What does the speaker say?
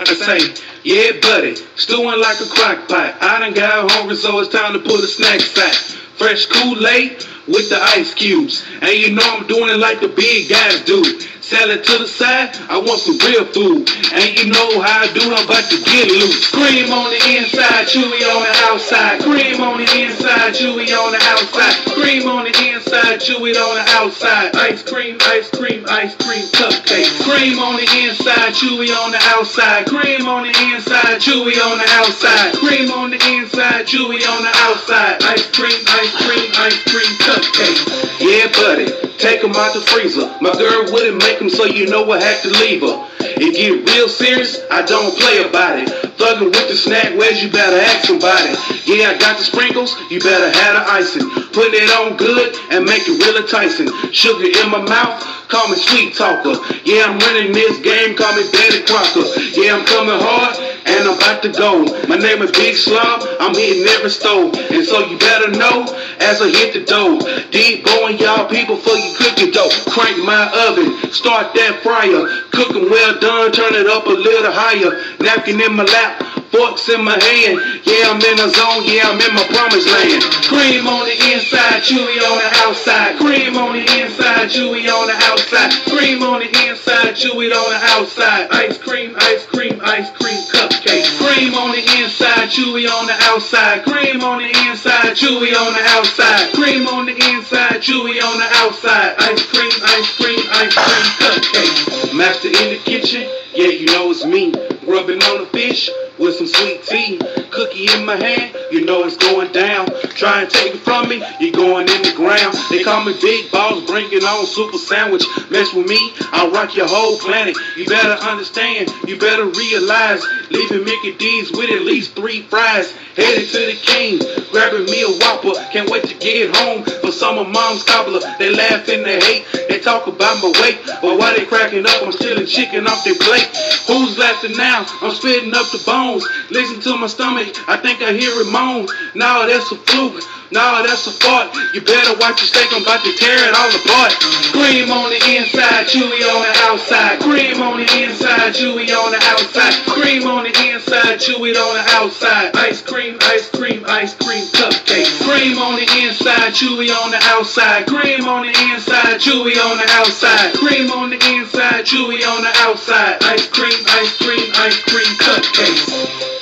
I say, yeah, buddy, stewing like a crock pot. I done got hungry, so it's time to put a snack sack. Fresh Kool-Aid with the ice cubes. And you know I'm doing it like the big guys do. Salad to the side, I want some real food. And you know how I do, I'm about to get loose. Cream on the inside, chewy on the outside. Cream on the inside, chewy on the outside. Cream on the inside, chewy on the outside. Ice cream, ice cream, ice cream, cupcake. Cream on the inside, chewy on the outside. Cream on the inside, chewy on the outside. Cream on the inside, chewy on the outside. Ice cream, out the freezer. My girl wouldn't make 'em, so you know I had to leave her. It get real serious, I don't play about it. Thuggin' with the snack, where's you better ask somebody. Yeah, I got the sprinkles, you better have the icing. Put it on good and make it real enticing. Sugar in my mouth, call me sweet talker. Yeah, I'm running this game, call me Betty Crocker. Yeah, I'm coming hard and I'm about to go. My name is Big Slob, I'm hitting every stove. And so you better know as I hit the dough. Deep going, y'all people, for you. Crank my oven, start that fryer. Cooking well done, turn it up a little higher. Napkin in my lap, forks in my hand. Yeah, I'm in the zone, yeah, I'm in my promised land. Cream on the inside, chewy on the outside. Cream on the inside, chewy on the outside. Cream on the inside, chewy on the outside. Ice cream, ice cream, ice cream, cupcake. Cream on the inside, chewy on the outside. Cream on the inside, chewy on the outside. Cream on the inside, chewy on the outside. In the kitchen, yeah, you know it's me. Rubbing on the fish with some sweet tea. Cookie in my hand, you know it's going down. Try and take it from me, you're going in the ground. They call me Big Boss, bringing on, super sandwich. Mess with me, I'll rock your whole planet. You better understand, you better realize. Leaving Mickey D's with at least three fries. Headed to the king, grabbing me a whopper. Can't wait to get home for some of mom's cobbler. They laugh and they hate, they talk about my weight. But while they cracking up, I'm stealing chicken off their plate. Who's laughing now? I'm spitting up the bones. Listen to my stomach, I think I hear it moan. Nah, that's a fluke. Nah, that's a fart. You better watch your steak, I'm about to tear it all apart. Cream on the inside, chewy on the outside. Cream on the inside, chewy on the outside. Cream on the inside, chewy on the outside. Ice cream, chewy on the outside. Cream on the inside, chewy on the outside. Cream on the inside, chewy on the outside. Ice cream, ice cream, ice cream, cupcakes.